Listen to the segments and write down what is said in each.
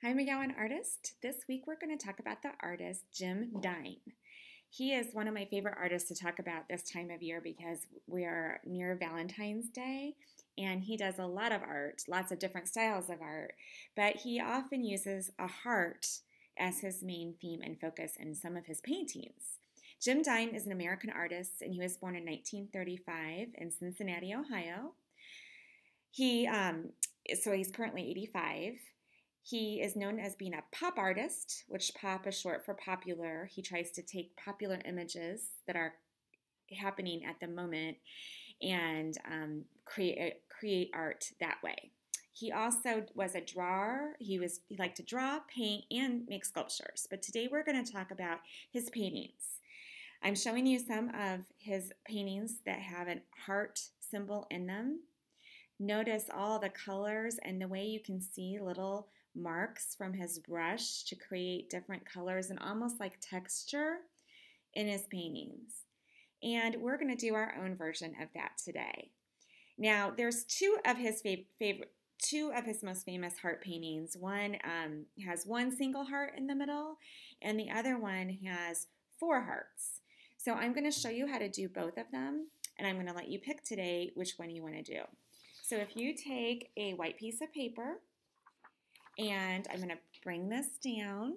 Hi, McGowan Artist. This week we're going to talk about the artist Jim Dine. He is one of my favorite artists to talk about this time of year because we are near Valentine's Day and he does a lot of art, lots of different styles of art, but he often uses a heart as his main theme and focus in some of his paintings. Jim Dine is an American artist and he was born in 1935 in Cincinnati, Ohio. He um, so he's currently 85. He is known as being a pop artist, which pop is short for popular. He tries to take popular images that are happening at the moment and um, create create art that way. He also was a drawer. He was he liked to draw, paint, and make sculptures. But today we're going to talk about his paintings. I'm showing you some of his paintings that have a heart symbol in them. Notice all the colors and the way you can see little marks from his brush to create different colors and almost like texture in his paintings. And we're going to do our own version of that today. Now, there's two of his fav favorite, two of his most famous heart paintings. One um, has one single heart in the middle, and the other one has four hearts. So I'm going to show you how to do both of them, and I'm going to let you pick today which one you want to do. So if you take a white piece of paper and I'm going to bring this down.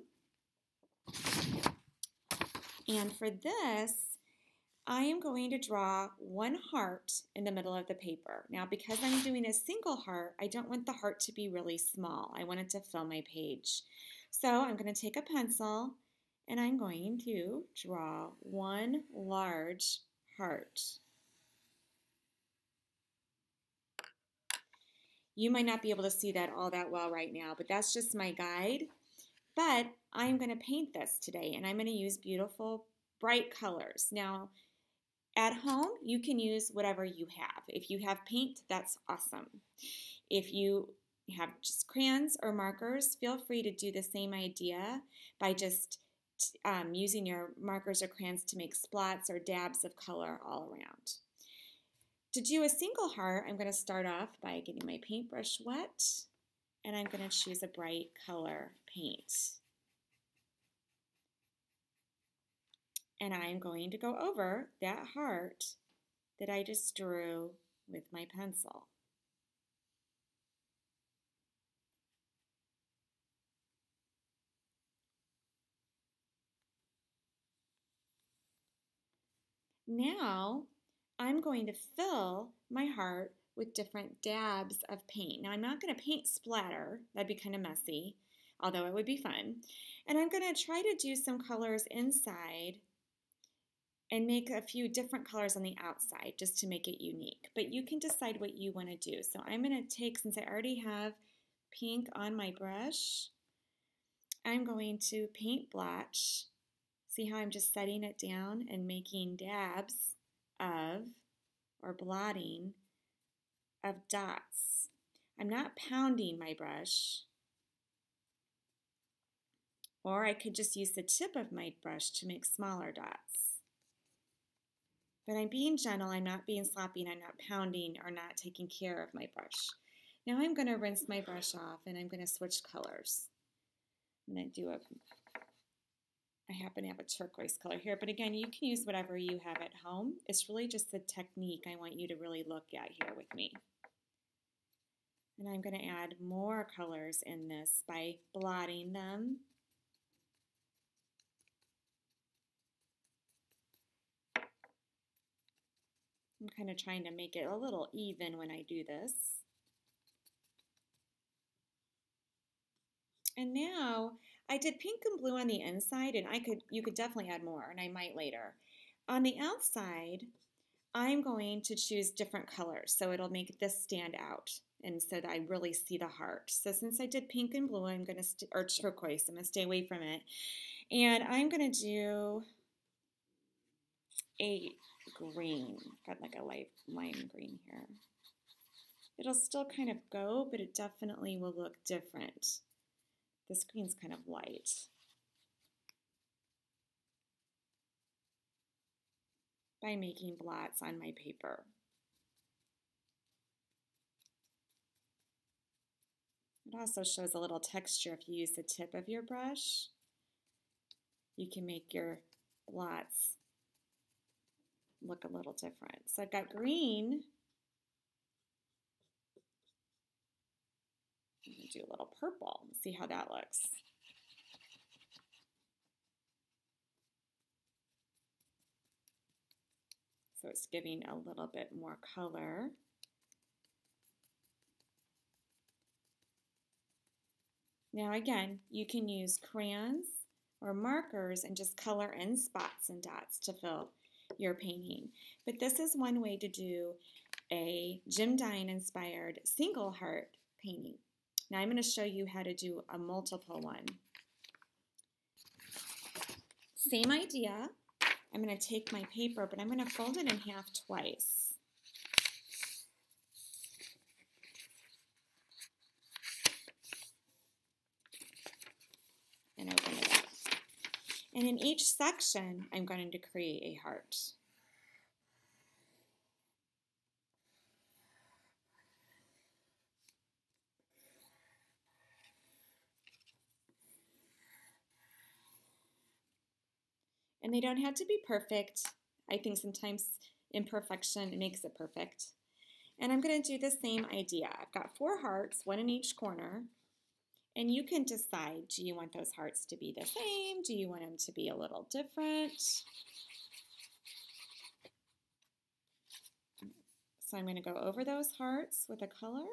And for this, I am going to draw one heart in the middle of the paper. Now, because I'm doing a single heart, I don't want the heart to be really small. I want it to fill my page. So I'm going to take a pencil and I'm going to draw one large heart. You might not be able to see that all that well right now, but that's just my guide. But I'm going to paint this today, and I'm going to use beautiful, bright colors. Now, at home, you can use whatever you have. If you have paint, that's awesome. If you have just crayons or markers, feel free to do the same idea by just um, using your markers or crayons to make splots or dabs of color all around. To do a single heart, I'm going to start off by getting my paintbrush wet, and I'm going to choose a bright color paint. And I'm going to go over that heart that I just drew with my pencil. Now I'm going to fill my heart with different dabs of paint. Now I'm not going to paint splatter, that'd be kind of messy, although it would be fun. And I'm going to try to do some colors inside and make a few different colors on the outside just to make it unique. But you can decide what you want to do. So I'm going to take, since I already have pink on my brush, I'm going to paint blotch. See how I'm just setting it down and making dabs of or blotting of dots. I'm not pounding my brush. Or I could just use the tip of my brush to make smaller dots. But I'm being gentle, I'm not being sloppy, and I'm not pounding or not taking care of my brush. Now I'm going to rinse my brush off and I'm going to switch colors. I'm going to do a I happen to have a turquoise color here, but again, you can use whatever you have at home. It's really just the technique I want you to really look at here with me. And I'm going to add more colors in this by blotting them. I'm kind of trying to make it a little even when I do this. And now I did pink and blue on the inside, and I could you could definitely add more, and I might later. On the outside, I'm going to choose different colors, so it'll make this stand out, and so that I really see the heart. So since I did pink and blue, I'm going to, or turquoise, I'm going to stay away from it. And I'm going to do a green, got like a light lime green here. It'll still kind of go, but it definitely will look different. The screen's kind of light. By making blots on my paper. It also shows a little texture if you use the tip of your brush. You can make your blots look a little different. So I've got green. I'm going to do a little purple. See how that looks. So it's giving a little bit more color. Now again, you can use crayons or markers and just color in spots and dots to fill your painting. But this is one way to do a Jim Dine inspired single heart painting. Now I'm going to show you how to do a multiple one. Same idea. I'm going to take my paper, but I'm going to fold it in half twice. And open it up. And in each section, I'm going to create a heart. And they don't have to be perfect. I think sometimes imperfection makes it perfect. And I'm going to do the same idea. I've got four hearts, one in each corner. And you can decide, do you want those hearts to be the same? Do you want them to be a little different? So I'm going to go over those hearts with a color.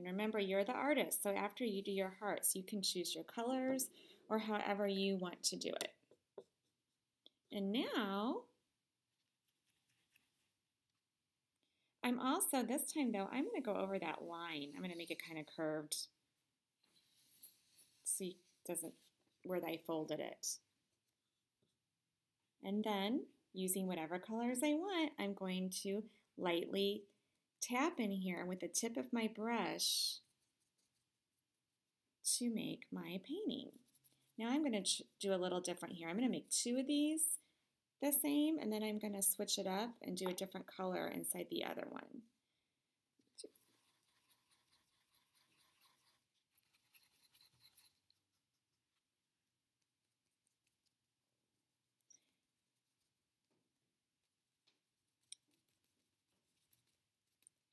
And remember, you're the artist, so after you do your hearts, you can choose your colors or however you want to do it. And now, I'm also, this time though, I'm going to go over that line. I'm going to make it kind of curved. See, doesn't, where I folded it. And then, using whatever colors I want, I'm going to lightly tap in here with the tip of my brush to make my painting. Now I'm going to do a little different here. I'm going to make two of these the same and then I'm going to switch it up and do a different color inside the other one.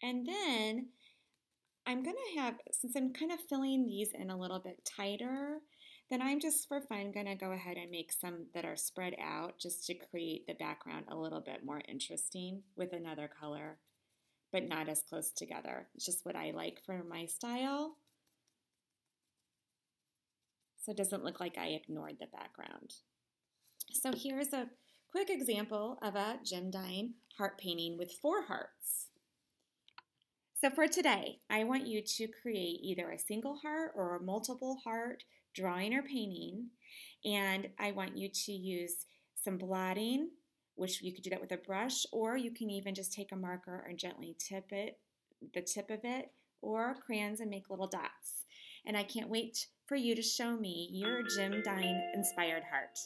And then I'm going to have, since I'm kind of filling these in a little bit tighter, then I'm just for fun going to go ahead and make some that are spread out just to create the background a little bit more interesting with another color, but not as close together. It's just what I like for my style. So it doesn't look like I ignored the background. So here's a quick example of a Jim Dine heart painting with four hearts. So for today, I want you to create either a single heart or a multiple heart drawing or painting. And I want you to use some blotting, which you could do that with a brush, or you can even just take a marker and gently tip it, the tip of it, or crayons and make little dots. And I can't wait for you to show me your Jim Dine inspired heart.